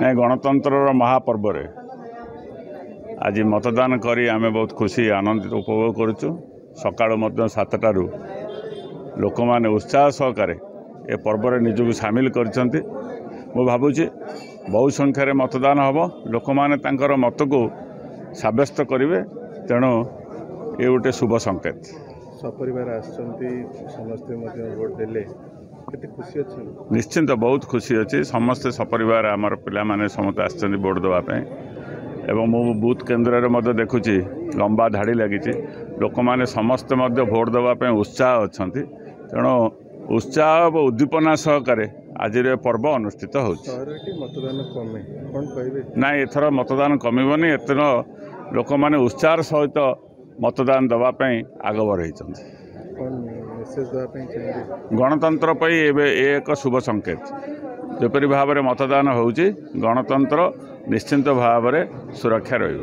ନାଇଁ ଗଣତନ୍ତ୍ରର ମହାପର୍ବରେ। ଆଜି ମତଦାନ କରି ଆମେ ବହୁତ ଖୁସି ଆନନ୍ଦିତ ଉପଭୋଗ କରୁଛୁ। ସକାଳୁ ମଧ୍ୟ ସାତଟାରୁ ଲୋକମାନେ ଉତ୍ସାହ ସହକାରେ ଏ ପର୍ବରେ ନିଜକୁ ସାମିଲ କରିଛନ୍ତି। ମୁଁ ଭାବୁଛି ବହୁ ସଂଖ୍ୟାରେ ମତଦାନ ହେବ। ଲୋକମାନେ ତାଙ୍କର ମତକୁ ସାବ୍ୟସ୍ତ କରିବେ। ତେଣୁ ଏ ଗୋଟେ ଶୁଭ ସଂକେତ। ସପରିବାର ଆସିଛନ୍ତି ସମସ୍ତେ ମଧ୍ୟ ଭୋଟ ଦେଲେ। ନିଶ୍ଚିନ୍ତ ବହୁତ ଖୁସି ଅଛି। ସମସ୍ତେ ସପରିବାର ଆମର ପିଲାମାନେ ସମସ୍ତେ ଆସିଛନ୍ତି ଭୋଟ ଦେବା ପାଇଁ। ଏବଂ ମୁଁ ବୁଥ୍ କେନ୍ଦ୍ରରେ ମଧ୍ୟ ଦେଖୁଛି ଲମ୍ବା ଧାଡ଼ି ଲାଗିଛି। ଲୋକମାନେ ସମସ୍ତେ ମଧ୍ୟ ଭୋଟ ଦେବା ପାଇଁ ଉତ୍ସାହ ଅଛନ୍ତି। ତେଣୁ ଉତ୍ସାହ ଓ ଉଦ୍ଦୀପନା ସହକାରେ ଆଜିର ଏ ପର୍ବ ଅନୁଷ୍ଠିତ ହେଉଛି। ନାଇଁ ଏଥର ମତଦାନ କମିବନି। ଏଥର ଲୋକମାନେ ଉତ୍ସାହର ସହିତ ମତଦାନ ଦେବା ପାଇଁ ଆଗଭର ହେଇଛନ୍ତି। ଗଣତନ୍ତ୍ର ପାଇଁ ଏବେ ଏ ଏକ ଶୁଭ ସଂକେତ। ଯେପରି ଭାବରେ ମତଦାନ ହେଉଛି ଗଣତନ୍ତ୍ର ନିଶ୍ଚିନ୍ତ ଭାବରେ ସୁରକ୍ଷା ରହିବ।